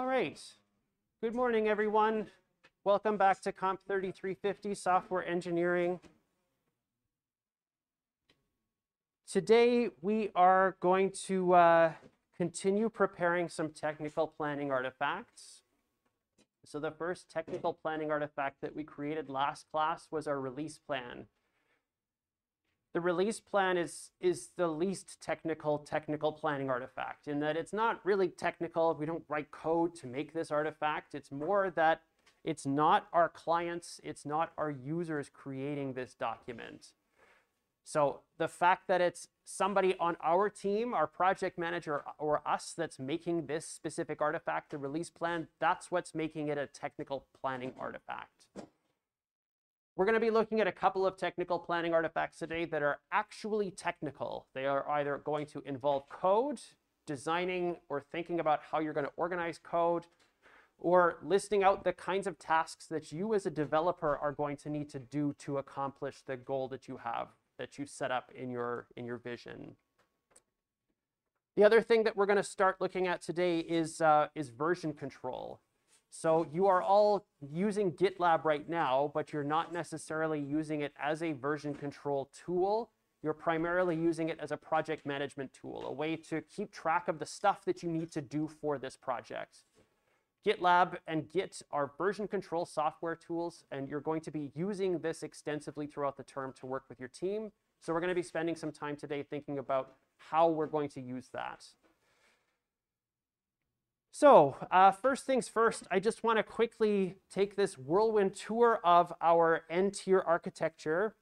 All right. Good morning, everyone. Welcome back to Comp 3350 Software Engineering. Today, we are going to uh, continue preparing some technical planning artifacts. So the first technical planning artifact that we created last class was our release plan. The release plan is, is the least technical technical planning artifact in that it's not really technical. We don't write code to make this artifact. It's more that it's not our clients, it's not our users creating this document. So the fact that it's somebody on our team, our project manager or us that's making this specific artifact, the release plan, that's what's making it a technical planning artifact. We're going to be looking at a couple of technical planning artifacts today that are actually technical. They are either going to involve code, designing or thinking about how you're going to organize code, or listing out the kinds of tasks that you as a developer are going to need to do to accomplish the goal that you have, that you set up in your, in your vision. The other thing that we're going to start looking at today is, uh, is version control. So you are all using GitLab right now, but you're not necessarily using it as a version control tool. You're primarily using it as a project management tool, a way to keep track of the stuff that you need to do for this project. GitLab and Git are version control software tools, and you're going to be using this extensively throughout the term to work with your team. So we're going to be spending some time today thinking about how we're going to use that. So uh, first things first, I just want to quickly take this whirlwind tour of our n-tier architecture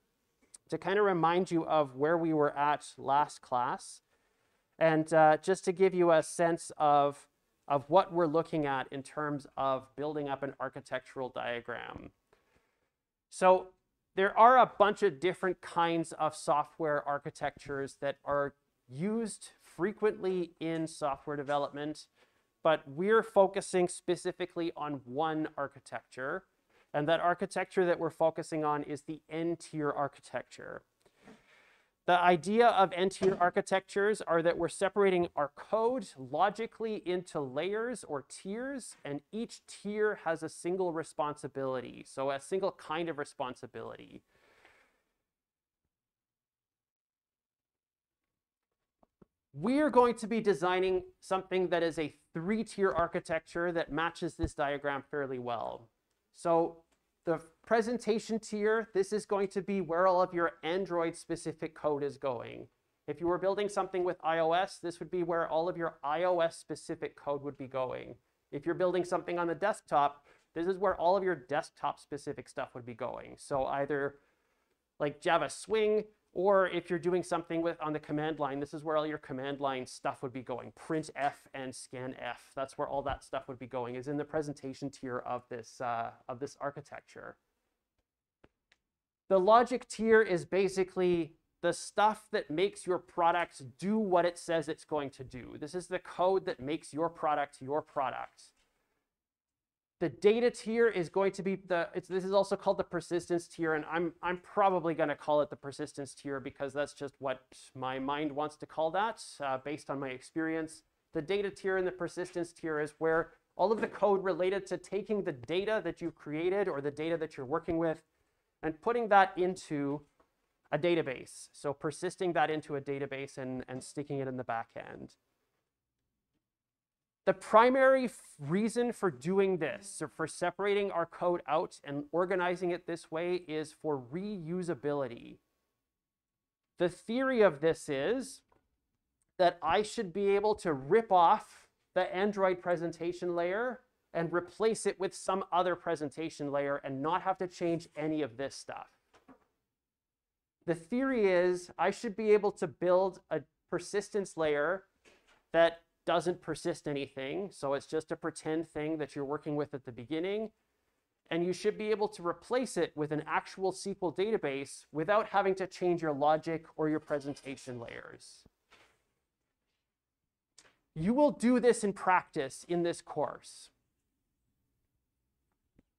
to kind of remind you of where we were at last class. And uh, just to give you a sense of, of what we're looking at in terms of building up an architectural diagram. So there are a bunch of different kinds of software architectures that are used frequently in software development but we're focusing specifically on one architecture. And that architecture that we're focusing on is the n-tier architecture. The idea of n-tier architectures are that we're separating our code logically into layers or tiers, and each tier has a single responsibility, so a single kind of responsibility. We are going to be designing something that is a three-tier architecture that matches this diagram fairly well. So the presentation tier, this is going to be where all of your Android-specific code is going. If you were building something with iOS, this would be where all of your iOS-specific code would be going. If you're building something on the desktop, this is where all of your desktop-specific stuff would be going. So either like Java Swing, or if you're doing something with on the command line, this is where all your command line stuff would be going. Printf and scanf. That's where all that stuff would be going, is in the presentation tier of this, uh, of this architecture. The logic tier is basically the stuff that makes your products do what it says it's going to do. This is the code that makes your product your product. The data tier is going to be the, this is also called the persistence tier, and I'm, I'm probably going to call it the persistence tier because that's just what my mind wants to call that uh, based on my experience. The data tier and the persistence tier is where all of the code related to taking the data that you've created or the data that you're working with and putting that into a database. So persisting that into a database and, and sticking it in the back end. The primary reason for doing this, or for separating our code out and organizing it this way, is for reusability. The theory of this is that I should be able to rip off the Android presentation layer and replace it with some other presentation layer and not have to change any of this stuff. The theory is I should be able to build a persistence layer that doesn't persist anything. So it's just a pretend thing that you're working with at the beginning. And you should be able to replace it with an actual SQL database without having to change your logic or your presentation layers. You will do this in practice in this course.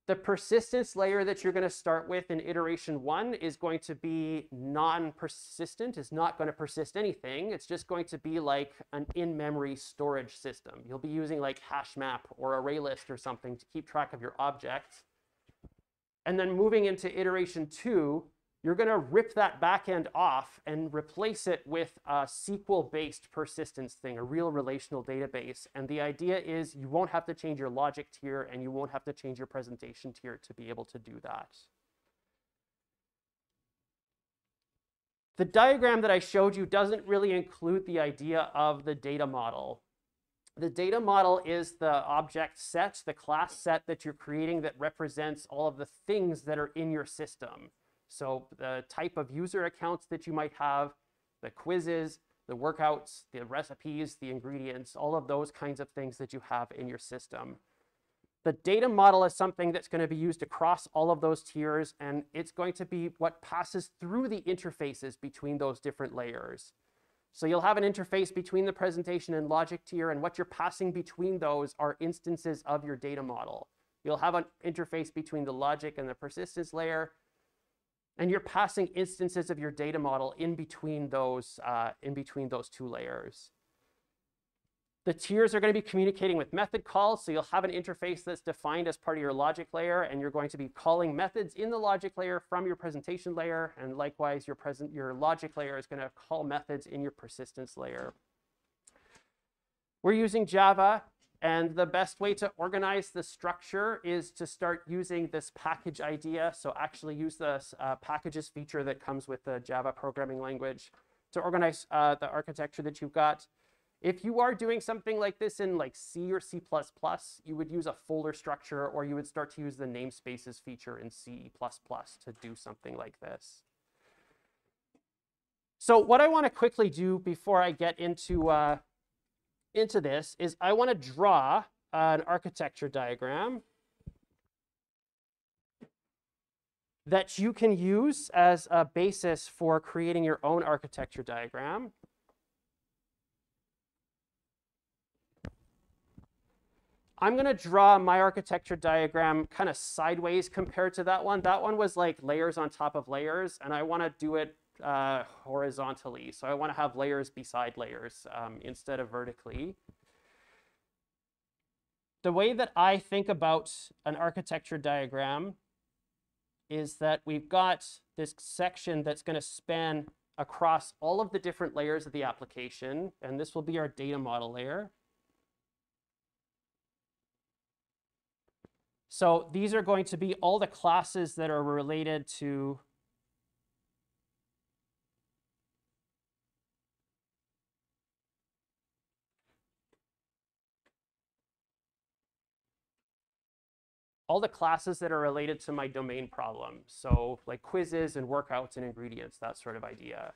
The persistence layer that you're going to start with in iteration one is going to be non-persistent. It's not going to persist anything. It's just going to be like an in-memory storage system. You'll be using like HashMap or ArrayList or something to keep track of your objects. And then moving into iteration two, you're going to rip that backend off and replace it with a SQL-based persistence thing, a real relational database. And the idea is you won't have to change your logic tier and you won't have to change your presentation tier to be able to do that. The diagram that I showed you doesn't really include the idea of the data model. The data model is the object set, the class set that you're creating that represents all of the things that are in your system. So the type of user accounts that you might have, the quizzes, the workouts, the recipes, the ingredients, all of those kinds of things that you have in your system. The data model is something that's going to be used across all of those tiers, and it's going to be what passes through the interfaces between those different layers. So you'll have an interface between the presentation and logic tier, and what you're passing between those are instances of your data model. You'll have an interface between the logic and the persistence layer, and you're passing instances of your data model in between those, uh, in between those two layers. The tiers are going to be communicating with method calls, so you'll have an interface that's defined as part of your logic layer, and you're going to be calling methods in the logic layer from your presentation layer, and likewise, your, present, your logic layer is going to call methods in your persistence layer. We're using Java. And the best way to organize the structure is to start using this package idea. So actually use the uh, packages feature that comes with the Java programming language to organize uh, the architecture that you've got. If you are doing something like this in like C or C++, you would use a folder structure or you would start to use the namespaces feature in C++ to do something like this. So what I want to quickly do before I get into uh, into this is I want to draw an architecture diagram that you can use as a basis for creating your own architecture diagram. I'm going to draw my architecture diagram kind of sideways compared to that one. That one was like layers on top of layers, and I want to do it uh, horizontally. So I want to have layers beside layers um, instead of vertically. The way that I think about an architecture diagram is that we've got this section that's going to span across all of the different layers of the application, and this will be our data model layer. So these are going to be all the classes that are related to all the classes that are related to my domain problem. So like quizzes and workouts and ingredients, that sort of idea.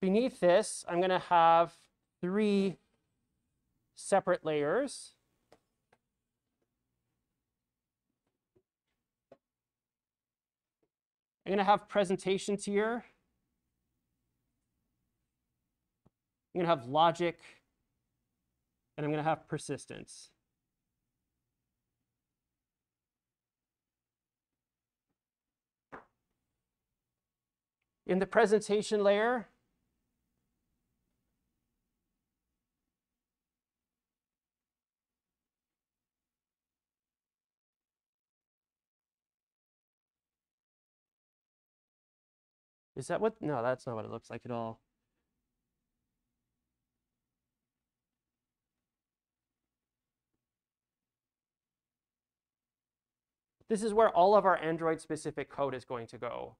Beneath this, I'm going to have three separate layers. I'm going to have presentation tier. I'm going to have logic. And I'm going to have persistence. In the presentation layer, Is that what? No, that's not what it looks like at all. This is where all of our Android-specific code is going to go.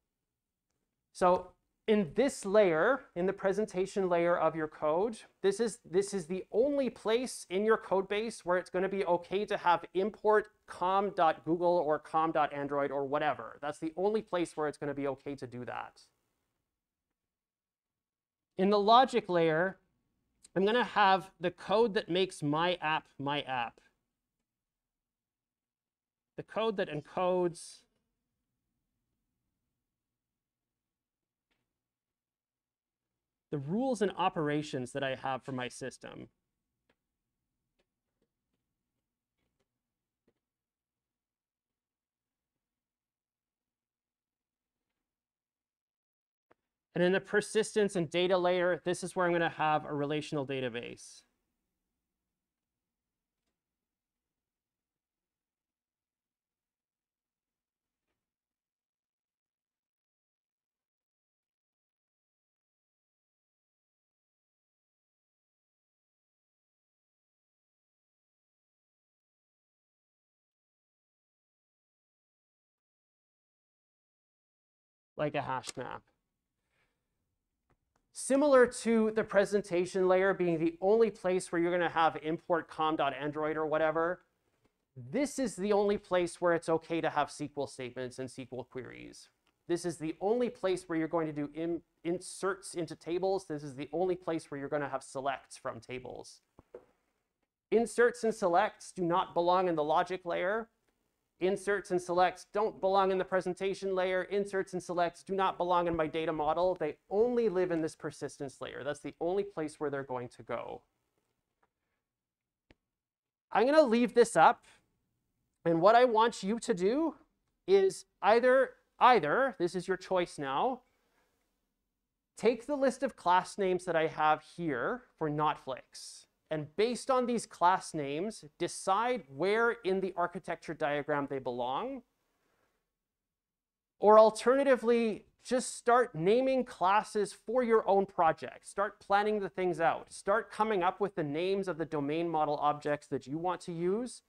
So in this layer, in the presentation layer of your code, this is, this is the only place in your code base where it's going to be OK to have import com.google or com.android or whatever. That's the only place where it's going to be OK to do that. In the logic layer, I'm going to have the code that makes my app my app. The code that encodes the rules and operations that I have for my system. And in the persistence and data layer, this is where I'm going to have a relational database. Like a hash map. Similar to the presentation layer being the only place where you're going to have import com.android or whatever, this is the only place where it's okay to have SQL statements and SQL queries. This is the only place where you're going to do in, inserts into tables. This is the only place where you're going to have selects from tables. Inserts and selects do not belong in the logic layer. Inserts and selects don't belong in the presentation layer. Inserts and selects do not belong in my data model. They only live in this persistence layer. That's the only place where they're going to go. I'm going to leave this up. And what I want you to do is either, either, this is your choice now, take the list of class names that I have here for NotFlix and based on these class names, decide where in the architecture diagram they belong. Or alternatively, just start naming classes for your own project. Start planning the things out. Start coming up with the names of the domain model objects that you want to use.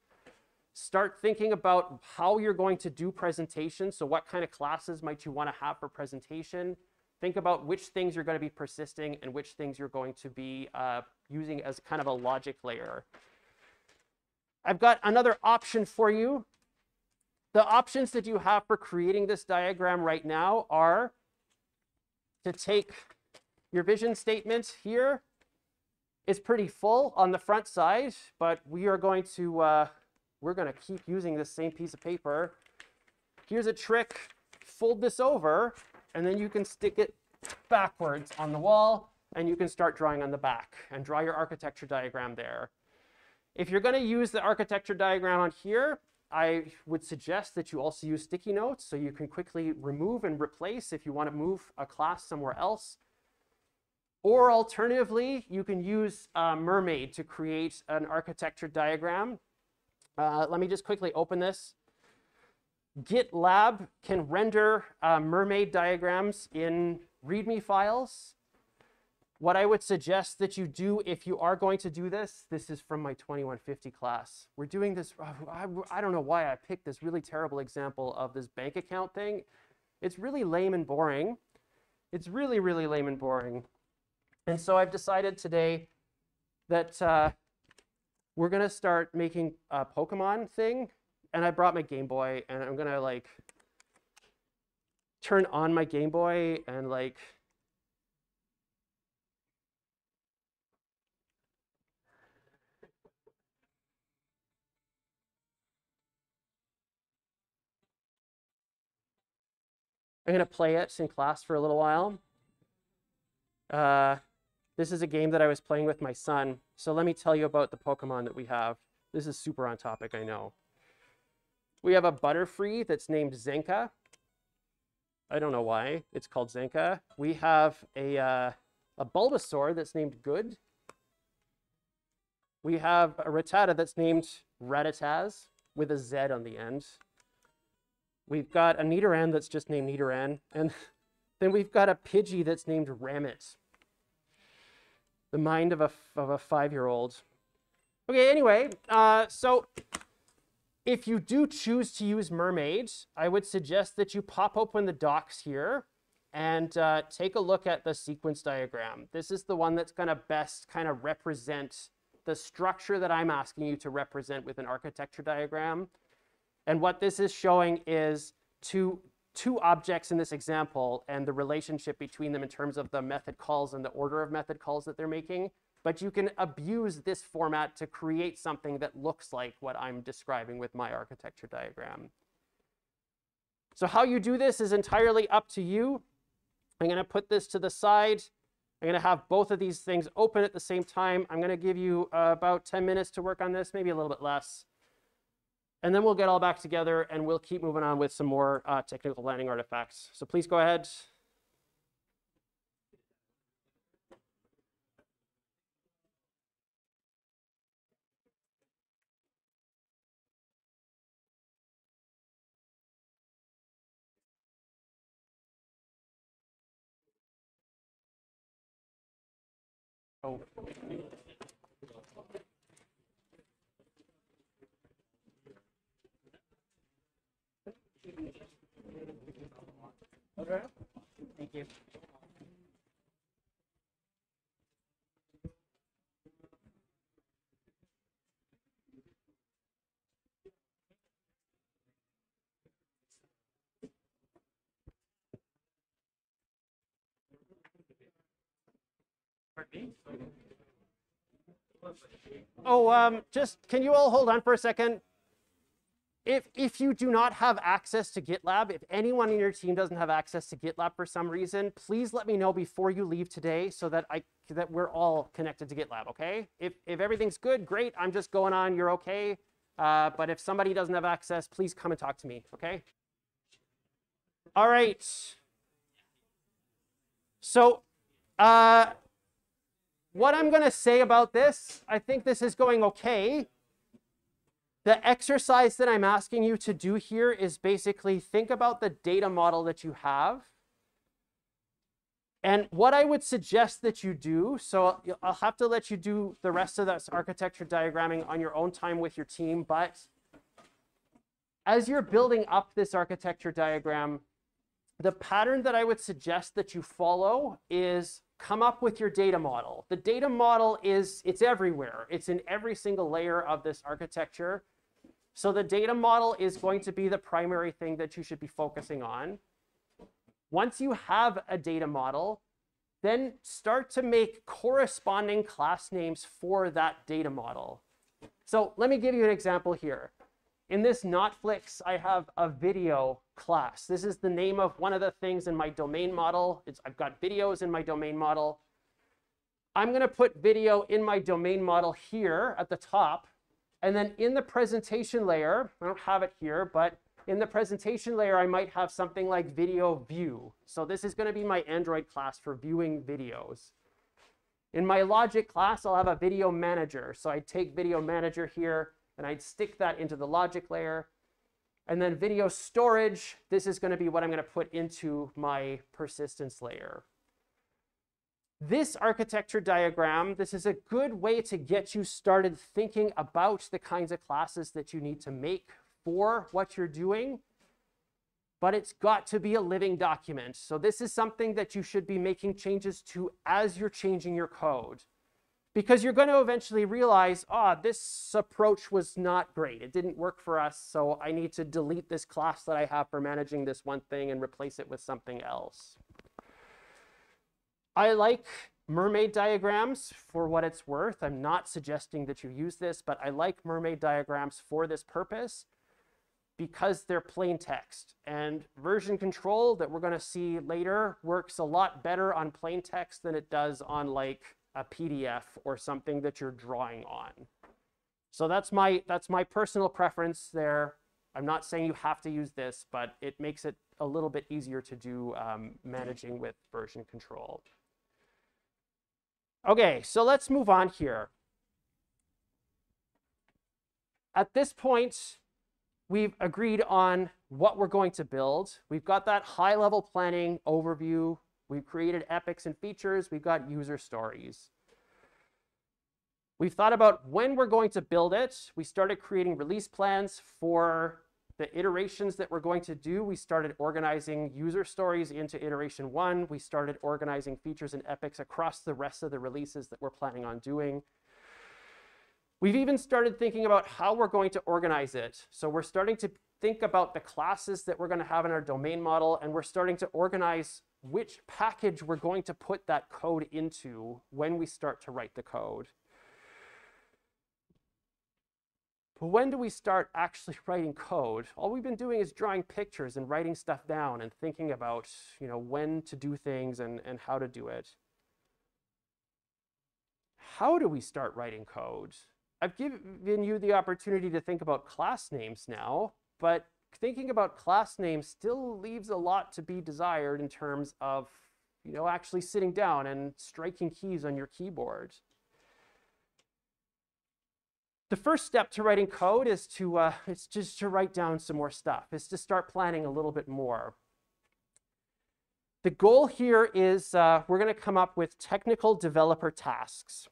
Start thinking about how you're going to do presentations. So what kind of classes might you want to have for presentation? Think about which things you're going to be persisting and which things you're going to be uh, using as kind of a logic layer. I've got another option for you. The options that you have for creating this diagram right now are to take your vision statement here. It's pretty full on the front side, but we are going to, uh, we're going to keep using this same piece of paper. Here's a trick. Fold this over and then you can stick it backwards on the wall and you can start drawing on the back and draw your architecture diagram there. If you're going to use the architecture diagram on here, I would suggest that you also use sticky notes so you can quickly remove and replace if you want to move a class somewhere else. Or alternatively, you can use uh, Mermaid to create an architecture diagram. Uh, let me just quickly open this. GitLab can render uh, mermaid diagrams in README files. What I would suggest that you do if you are going to do this, this is from my 2150 class. We're doing this, uh, I, I don't know why I picked this really terrible example of this bank account thing. It's really lame and boring. It's really, really lame and boring. And so I've decided today that uh, we're going to start making a Pokemon thing and I brought my Game Boy and I'm gonna like turn on my Game Boy and like I'm gonna play it in class for a little while. Uh, this is a game that I was playing with my son. So let me tell you about the Pokemon that we have. This is super on topic, I know. We have a Butterfree that's named Zenka. I don't know why it's called Zenka. We have a, uh, a Bulbasaur that's named Good. We have a Rattata that's named Rattataz with a Z on the end. We've got a Nidoran that's just named Nidoran. And then we've got a Pidgey that's named Rammet. The mind of a, of a five-year-old. Okay, anyway, uh, so if you do choose to use Mermaid, I would suggest that you pop open the docs here and uh, take a look at the sequence diagram. This is the one that's going to best kind of represent the structure that I'm asking you to represent with an architecture diagram. And what this is showing is two, two objects in this example and the relationship between them in terms of the method calls and the order of method calls that they're making but you can abuse this format to create something that looks like what I'm describing with my architecture diagram. So how you do this is entirely up to you. I'm going to put this to the side. I'm going to have both of these things open at the same time. I'm going to give you uh, about 10 minutes to work on this, maybe a little bit less. And then we'll get all back together and we'll keep moving on with some more uh, technical planning artifacts. So please go ahead. Oh. Thank you. Oh, um, just can you all hold on for a second? If if you do not have access to GitLab, if anyone in your team doesn't have access to GitLab for some reason, please let me know before you leave today so that I that we're all connected to GitLab. Okay? If if everything's good, great. I'm just going on. You're okay. Uh, but if somebody doesn't have access, please come and talk to me. Okay? All right. So, uh, what I'm going to say about this, I think this is going okay. The exercise that I'm asking you to do here is basically think about the data model that you have. And what I would suggest that you do, so I'll have to let you do the rest of this architecture diagramming on your own time with your team, but as you're building up this architecture diagram, the pattern that I would suggest that you follow is come up with your data model. The data model is, it's everywhere. It's in every single layer of this architecture. So the data model is going to be the primary thing that you should be focusing on. Once you have a data model, then start to make corresponding class names for that data model. So let me give you an example here. In this Notflix, I have a video class. This is the name of one of the things in my domain model. It's, I've got videos in my domain model. I'm going to put video in my domain model here at the top. And then in the presentation layer, I don't have it here, but in the presentation layer, I might have something like video view. So this is going to be my Android class for viewing videos. In my logic class, I'll have a video manager. So I take video manager here and I'd stick that into the logic layer. And then video storage, this is going to be what I'm going to put into my persistence layer. This architecture diagram, this is a good way to get you started thinking about the kinds of classes that you need to make for what you're doing, but it's got to be a living document. So this is something that you should be making changes to as you're changing your code. Because you're going to eventually realize, ah, oh, this approach was not great. It didn't work for us, so I need to delete this class that I have for managing this one thing and replace it with something else. I like mermaid diagrams for what it's worth. I'm not suggesting that you use this, but I like mermaid diagrams for this purpose because they're plain text. And version control that we're going to see later works a lot better on plain text than it does on like a PDF or something that you're drawing on. So that's my, that's my personal preference there. I'm not saying you have to use this, but it makes it a little bit easier to do um, managing with version control. Okay, so let's move on here. At this point, we've agreed on what we're going to build. We've got that high level planning overview. We've created epics and features. We've got user stories. We've thought about when we're going to build it. We started creating release plans for the iterations that we're going to do. We started organizing user stories into iteration one. We started organizing features and epics across the rest of the releases that we're planning on doing. We've even started thinking about how we're going to organize it. So we're starting to think about the classes that we're going to have in our domain model, and we're starting to organize which package we're going to put that code into when we start to write the code. But when do we start actually writing code? All we've been doing is drawing pictures and writing stuff down and thinking about you know, when to do things and, and how to do it. How do we start writing code? I've given you the opportunity to think about class names now, but thinking about class names still leaves a lot to be desired in terms of you know, actually sitting down and striking keys on your keyboard. The first step to writing code is to uh, it's just to write down some more stuff. It's to start planning a little bit more. The goal here is uh, we're going to come up with technical developer tasks.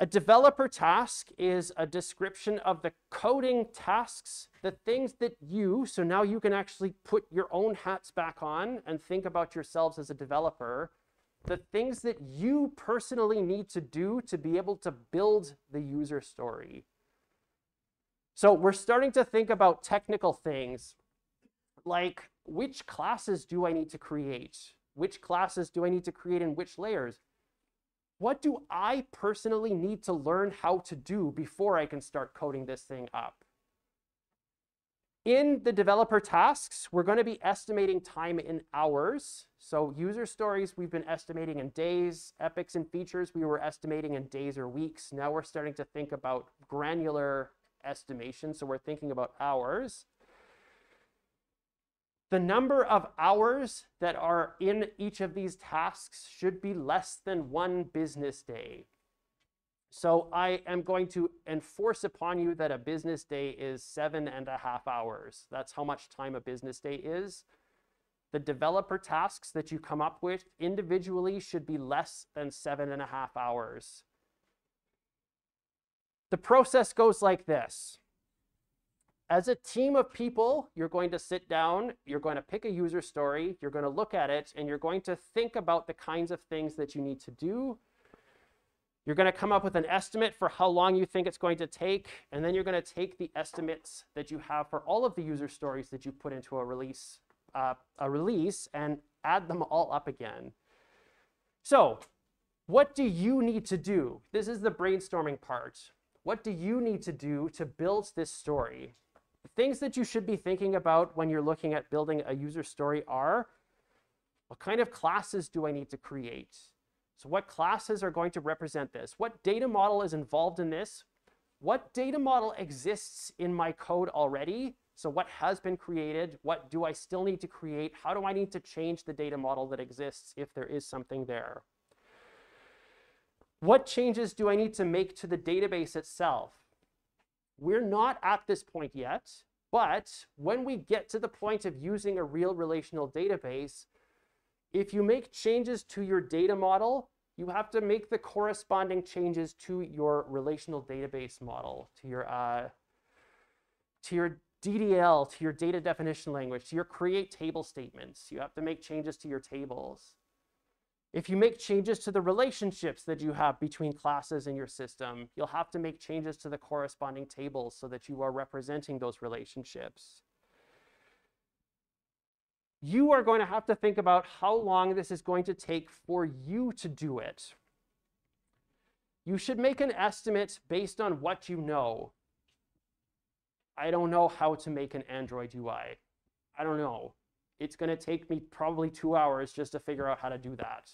A developer task is a description of the coding tasks, the things that you, so now you can actually put your own hats back on and think about yourselves as a developer, the things that you personally need to do to be able to build the user story. So we're starting to think about technical things like which classes do I need to create? Which classes do I need to create in which layers? What do I personally need to learn how to do before I can start coding this thing up? In the developer tasks, we're going to be estimating time in hours. So user stories, we've been estimating in days. Epics and features, we were estimating in days or weeks. Now we're starting to think about granular estimation. So we're thinking about hours the number of hours that are in each of these tasks should be less than one business day. So I am going to enforce upon you that a business day is seven and a half hours. That's how much time a business day is. The developer tasks that you come up with individually should be less than seven and a half hours. The process goes like this. As a team of people, you're going to sit down, you're going to pick a user story, you're going to look at it, and you're going to think about the kinds of things that you need to do. You're going to come up with an estimate for how long you think it's going to take, and then you're going to take the estimates that you have for all of the user stories that you put into a release, uh, a release and add them all up again. So what do you need to do? This is the brainstorming part. What do you need to do to build this story? Things that you should be thinking about when you're looking at building a user story are, what kind of classes do I need to create? So what classes are going to represent this? What data model is involved in this? What data model exists in my code already? So what has been created? What do I still need to create? How do I need to change the data model that exists if there is something there? What changes do I need to make to the database itself? We're not at this point yet, but when we get to the point of using a real relational database, if you make changes to your data model, you have to make the corresponding changes to your relational database model, to your, uh, to your DDL, to your data definition language, to your create table statements. You have to make changes to your tables. If you make changes to the relationships that you have between classes in your system, you'll have to make changes to the corresponding tables so that you are representing those relationships. You are going to have to think about how long this is going to take for you to do it. You should make an estimate based on what you know. I don't know how to make an Android UI. I don't know it's going to take me probably two hours just to figure out how to do that.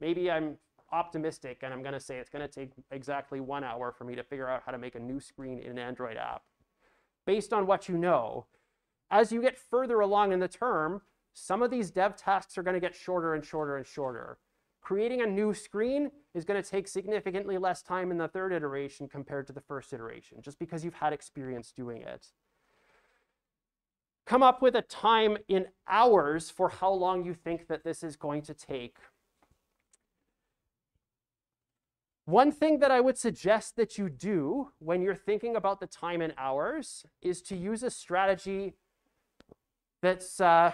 Maybe I'm optimistic and I'm going to say it's going to take exactly one hour for me to figure out how to make a new screen in an Android app. Based on what you know, as you get further along in the term, some of these dev tasks are going to get shorter and shorter and shorter. Creating a new screen is going to take significantly less time in the third iteration compared to the first iteration, just because you've had experience doing it come up with a time in hours for how long you think that this is going to take. One thing that I would suggest that you do when you're thinking about the time in hours is to use a strategy that's uh,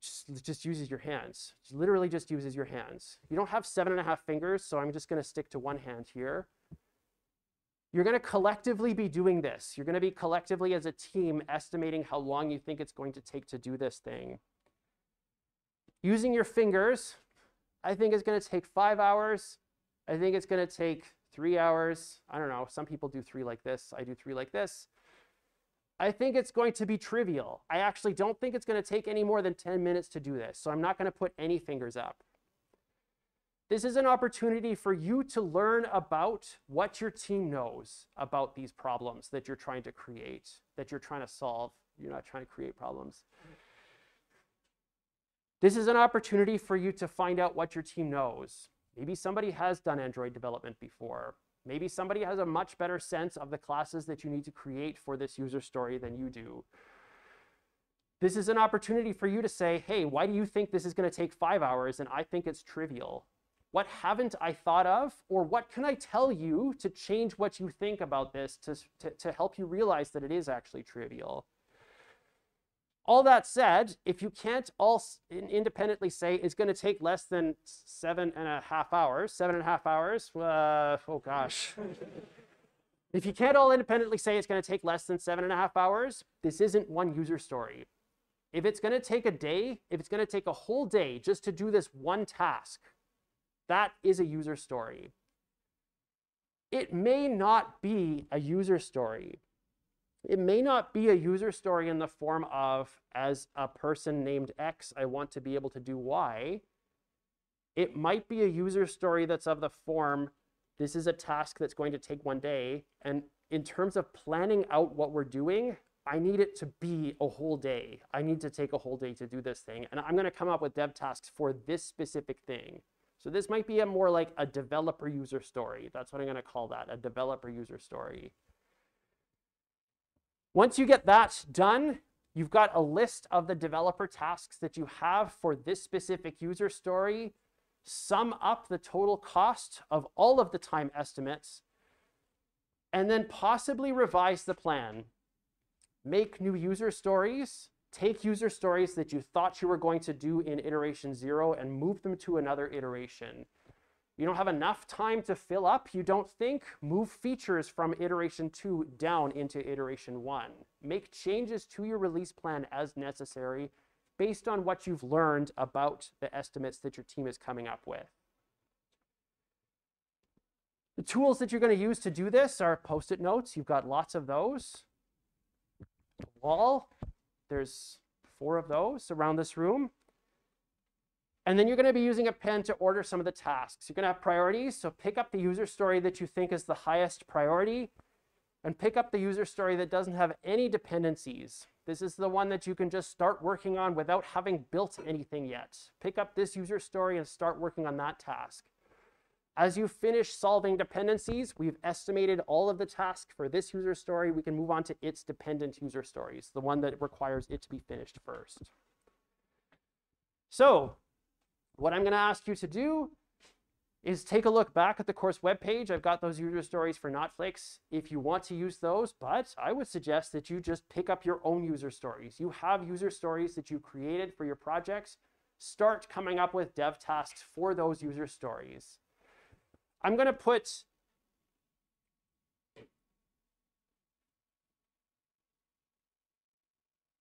just, just uses your hands. literally just uses your hands. You don't have seven and a half fingers, so I'm just going to stick to one hand here. You're going to collectively be doing this. You're going to be collectively as a team estimating how long you think it's going to take to do this thing. Using your fingers, I think it's going to take five hours. I think it's going to take three hours. I don't know. Some people do three like this. I do three like this. I think it's going to be trivial. I actually don't think it's going to take any more than 10 minutes to do this. So I'm not going to put any fingers up. This is an opportunity for you to learn about what your team knows about these problems that you're trying to create, that you're trying to solve. You're not trying to create problems. This is an opportunity for you to find out what your team knows. Maybe somebody has done Android development before. Maybe somebody has a much better sense of the classes that you need to create for this user story than you do. this is an opportunity for you to say, hey, why do you think this is going to take five hours and I think it's trivial? What haven't I thought of? Or what can I tell you to change what you think about this to, to, to help you realize that it is actually trivial? All that said, if you can't all independently say it's going to take less than seven and a half hours, seven and a half hours, uh, oh gosh. if you can't all independently say it's going to take less than seven and a half hours, this isn't one user story. If it's going to take a day, if it's going to take a whole day just to do this one task, that is a user story. It may not be a user story. It may not be a user story in the form of, as a person named X, I want to be able to do Y. It might be a user story that's of the form, this is a task that's going to take one day. And in terms of planning out what we're doing, I need it to be a whole day. I need to take a whole day to do this thing. And I'm going to come up with dev tasks for this specific thing. So this might be a more like a developer user story. That's what I'm going to call that, a developer user story. Once you get that done, you've got a list of the developer tasks that you have for this specific user story. Sum up the total cost of all of the time estimates, and then possibly revise the plan. Make new user stories, take user stories that you thought you were going to do in iteration zero and move them to another iteration. You don't have enough time to fill up, you don't think, move features from iteration two down into iteration one. Make changes to your release plan as necessary based on what you've learned about the estimates that your team is coming up with. The tools that you're going to use to do this are post-it notes. You've got lots of those. wall, there's four of those around this room. And then you're going to be using a pen to order some of the tasks. You're going to have priorities, so pick up the user story that you think is the highest priority and pick up the user story that doesn't have any dependencies. This is the one that you can just start working on without having built anything yet. Pick up this user story and start working on that task. As you finish solving dependencies, we've estimated all of the tasks for this user story. We can move on to its dependent user stories, the one that requires it to be finished first. So what I'm going to ask you to do is take a look back at the course webpage. I've got those user stories for Notflix if you want to use those, but I would suggest that you just pick up your own user stories. You have user stories that you created for your projects. Start coming up with dev tasks for those user stories. I'm going to put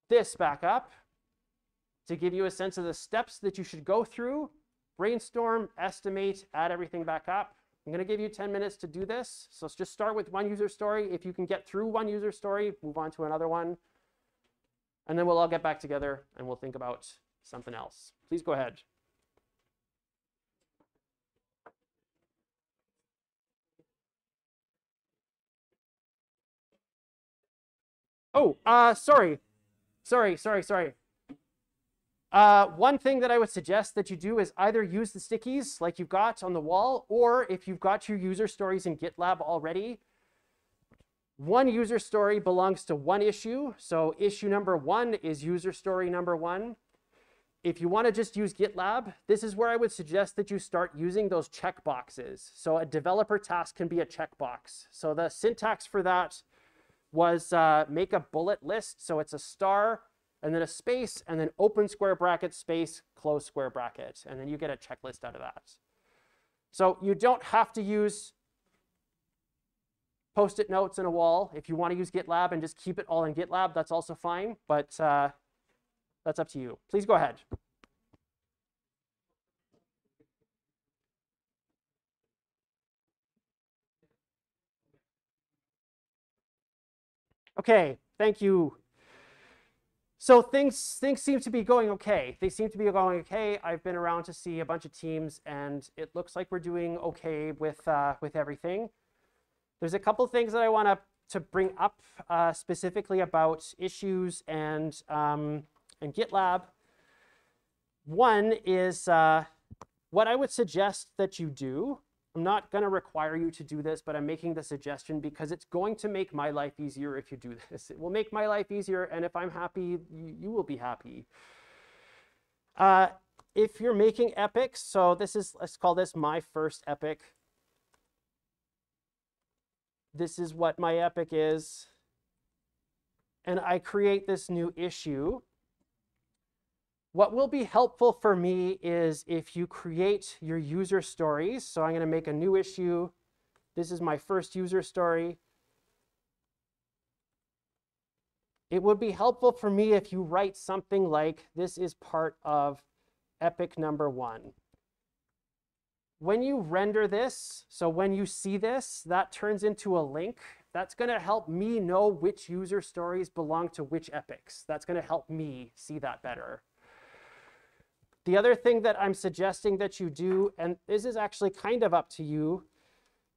this back up to give you a sense of the steps that you should go through, brainstorm, estimate, add everything back up. I'm going to give you 10 minutes to do this. So let's just start with one user story. If you can get through one user story, move on to another one. And then we'll all get back together and we'll think about something else. Please go ahead. Oh, uh, sorry. Sorry, sorry, sorry. Uh, one thing that I would suggest that you do is either use the stickies like you've got on the wall, or if you've got your user stories in GitLab already, one user story belongs to one issue. So issue number one is user story number one. If you want to just use GitLab, this is where I would suggest that you start using those checkboxes. So a developer task can be a checkbox. So the syntax for that was uh, make a bullet list. So it's a star and then a space, and then open square bracket, space, close square bracket. And then you get a checklist out of that. So you don't have to use post-it notes in a wall. If you want to use GitLab and just keep it all in GitLab, that's also fine. But uh, that's up to you. Please go ahead. Okay, thank you. So things things seem to be going okay. They seem to be going okay. I've been around to see a bunch of teams, and it looks like we're doing okay with uh, with everything. There's a couple things that I want to to bring up uh, specifically about issues and um, and GitLab. One is uh, what I would suggest that you do. I'm not going to require you to do this, but I'm making the suggestion because it's going to make my life easier if you do this. It will make my life easier, and if I'm happy, you, will be happy. Uh, if you're making epics, so this is, let's call this my first epic. This is what my epic is. And I create this new issue. What will be helpful for me is if you create your user stories. So I'm going to make a new issue. This is my first user story. It would be helpful for me if you write something like, this is part of epic number one. When you render this, so when you see this, that turns into a link. That's going to help me know which user stories belong to which epics. That's going to help me see that better. The other thing that I'm suggesting that you do, and this is actually kind of up to you,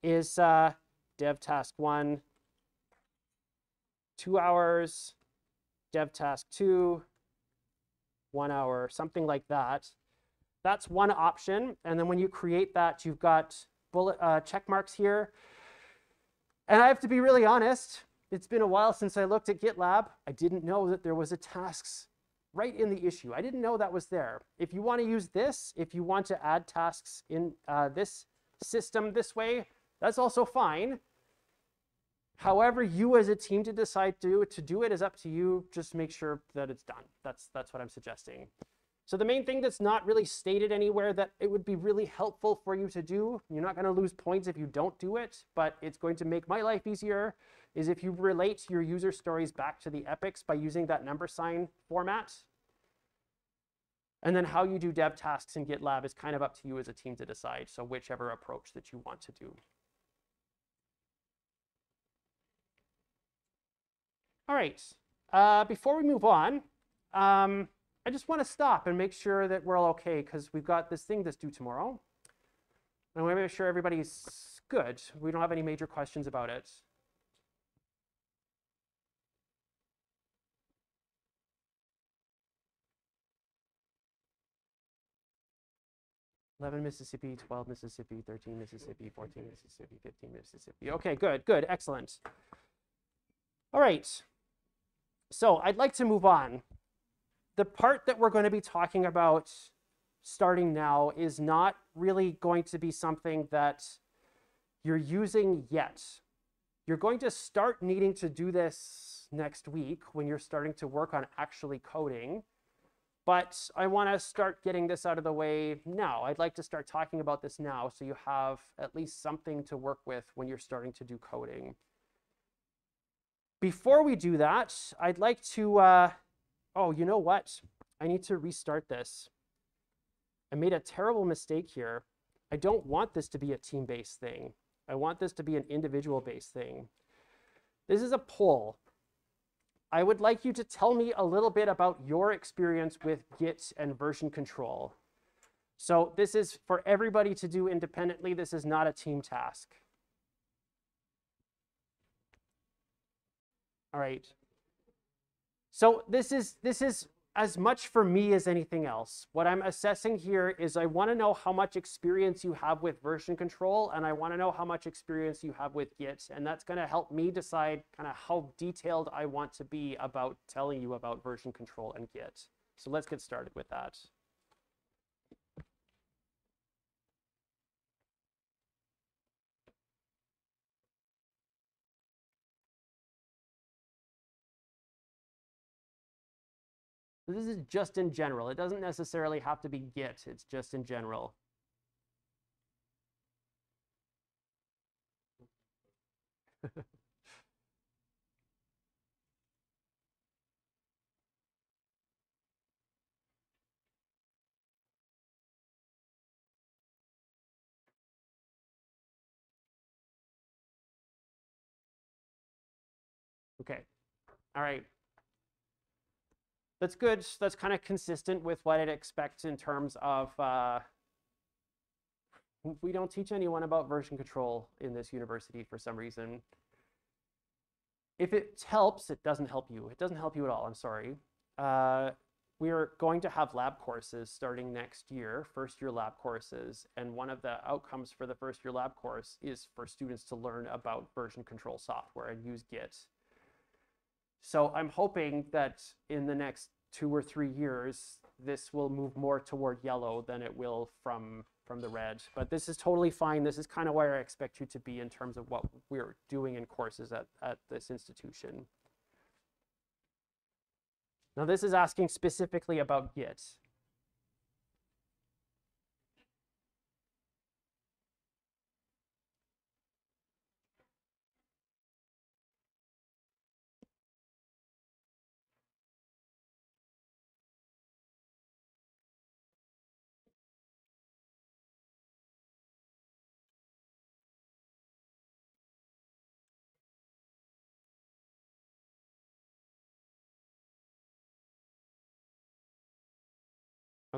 is uh, dev task one, two hours, dev task two, one hour, something like that. That's one option. And then when you create that, you've got bullet uh, check marks here. And I have to be really honest, it's been a while since I looked at GitLab. I didn't know that there was a tasks right in the issue. I didn't know that was there. If you want to use this, if you want to add tasks in uh, this system this way, that's also fine. However, you as a team to decide to, to do it is up to you. Just make sure that it's done. That's, that's what I'm suggesting. So the main thing that's not really stated anywhere that it would be really helpful for you to do, you're not going to lose points if you don't do it, but it's going to make my life easier, is if you relate your user stories back to the epics by using that number sign format. And then how you do dev tasks in GitLab is kind of up to you as a team to decide, so whichever approach that you want to do. All right, uh, before we move on, um, I just want to stop and make sure that we're all okay because we've got this thing that's due tomorrow. I want to make sure everybody's good. We don't have any major questions about it. Eleven Mississippi, twelve Mississippi, thirteen Mississippi, fourteen Mississippi, fifteen Mississippi. Okay, good, good, excellent. All right. So I'd like to move on the part that we're going to be talking about starting now is not really going to be something that you're using yet. You're going to start needing to do this next week when you're starting to work on actually coding. But I want to start getting this out of the way now. I'd like to start talking about this now so you have at least something to work with when you're starting to do coding. Before we do that, I'd like to uh, oh, you know what? I need to restart this. I made a terrible mistake here. I don't want this to be a team-based thing. I want this to be an individual-based thing. This is a poll. I would like you to tell me a little bit about your experience with Git and version control. So this is for everybody to do independently. This is not a team task. All right. So this is, this is as much for me as anything else. What I'm assessing here is I want to know how much experience you have with version control, and I want to know how much experience you have with Git. And that's going to help me decide kind of how detailed I want to be about telling you about version control and Git. So let's get started with that. This is just in general. It doesn't necessarily have to be Git. It's just in general. okay. All right that's good. That's kind of consistent with what I'd expect in terms of uh, we don't teach anyone about version control in this university for some reason. If it helps, it doesn't help you. It doesn't help you at all. I'm sorry. Uh, we are going to have lab courses starting next year, first year lab courses. And one of the outcomes for the first year lab course is for students to learn about version control software and use Git. So I'm hoping that in the next two or three years, this will move more toward yellow than it will from, from the red. But this is totally fine. This is kind of where I expect you to be in terms of what we're doing in courses at, at this institution. Now this is asking specifically about Git.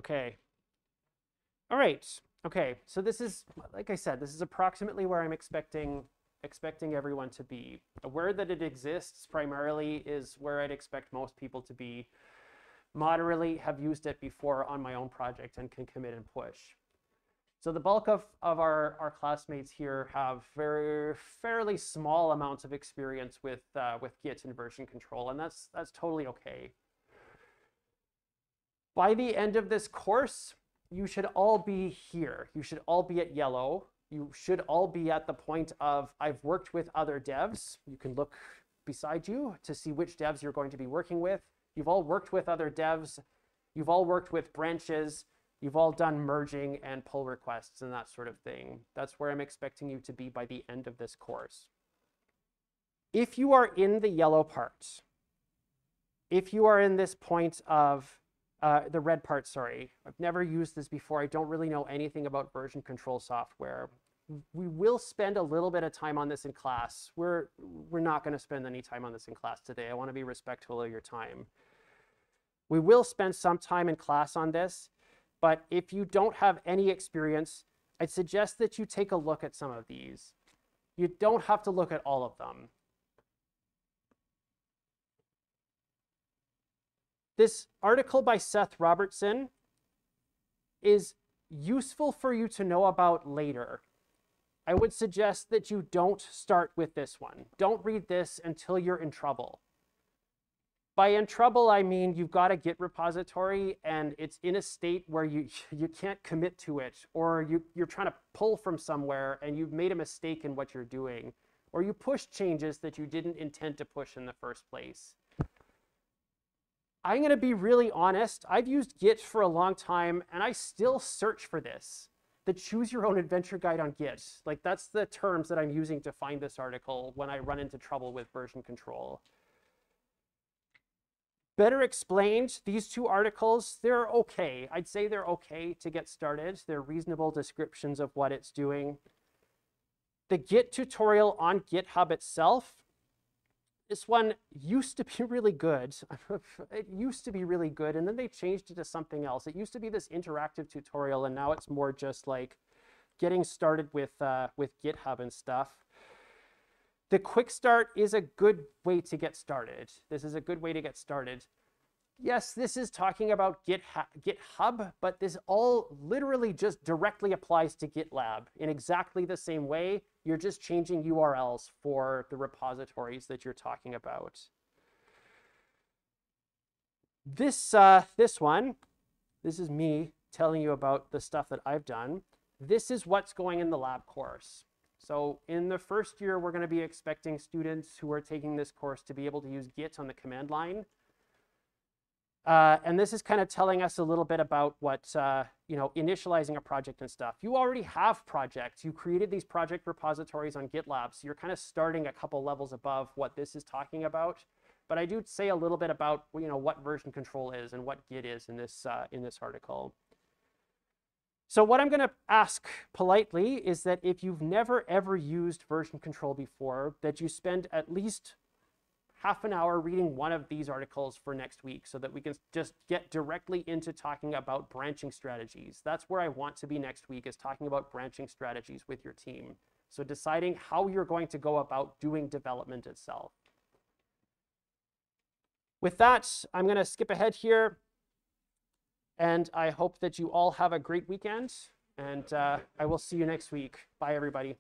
Okay. All right. Okay. So this is, like I said, this is approximately where I'm expecting expecting everyone to be. Aware that it exists primarily is where I'd expect most people to be. Moderately have used it before on my own project and can commit and push. So the bulk of, of our, our classmates here have very fairly small amounts of experience with uh, with Git and version control, and that's that's totally okay. By the end of this course, you should all be here. You should all be at yellow. You should all be at the point of, I've worked with other devs. You can look beside you to see which devs you're going to be working with. You've all worked with other devs. You've all worked with branches. You've all done merging and pull requests and that sort of thing. That's where I'm expecting you to be by the end of this course. If you are in the yellow part, if you are in this point of uh, the red part, sorry. I've never used this before. I don't really know anything about version control software. We will spend a little bit of time on this in class. We're, we're not going to spend any time on this in class today. I want to be respectful of your time. We will spend some time in class on this, but if you don't have any experience, I'd suggest that you take a look at some of these. You don't have to look at all of them. This article by Seth Robertson is useful for you to know about later. I would suggest that you don't start with this one. Don't read this until you're in trouble. By in trouble, I mean you've got a Git repository and it's in a state where you, you can't commit to it, or you, you're trying to pull from somewhere and you've made a mistake in what you're doing, or you push changes that you didn't intend to push in the first place. I'm going to be really honest. I've used Git for a long time, and I still search for this. The choose your own adventure guide on Git. Like that's the terms that I'm using to find this article when I run into trouble with version control. Better explained, these two articles, they're okay. I'd say they're okay to get started. They're reasonable descriptions of what it's doing. The Git tutorial on GitHub itself this one used to be really good. it used to be really good, and then they changed it to something else. It used to be this interactive tutorial, and now it's more just like getting started with, uh, with GitHub and stuff. The quick start is a good way to get started. This is a good way to get started. Yes, this is talking about GitHub, but this all literally just directly applies to GitLab in exactly the same way. You're just changing URLs for the repositories that you're talking about. This, uh, this one, this is me telling you about the stuff that I've done. This is what's going in the lab course. So in the first year, we're going to be expecting students who are taking this course to be able to use Git on the command line. Uh, and this is kind of telling us a little bit about what, uh, you know, initializing a project and stuff. You already have projects. You created these project repositories on GitLab. So you're kind of starting a couple levels above what this is talking about. But I do say a little bit about, you know, what version control is and what Git is in this, uh, in this article. So what I'm going to ask politely is that if you've never ever used version control before, that you spend at least half an hour reading one of these articles for next week so that we can just get directly into talking about branching strategies. That's where I want to be next week is talking about branching strategies with your team. So deciding how you're going to go about doing development itself. With that, I'm going to skip ahead here. And I hope that you all have a great weekend. And uh, I will see you next week. Bye, everybody.